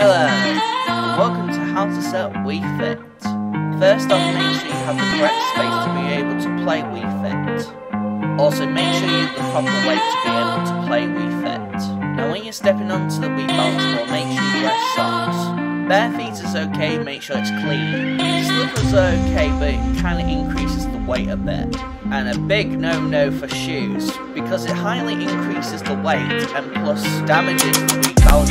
Hello, welcome to how to set Wii Fit. First off, make sure you have the correct space to be able to play Wii Fit. Also, make sure you have the proper weight to be able to play Wii Fit. Now when you're stepping onto the Wii balance ball, make sure you wear socks. Bare feet is okay, make sure it's clean. Slippers are okay, but it kind of increases the weight a bit. And a big no-no for shoes, because it highly increases the weight and plus damages the balance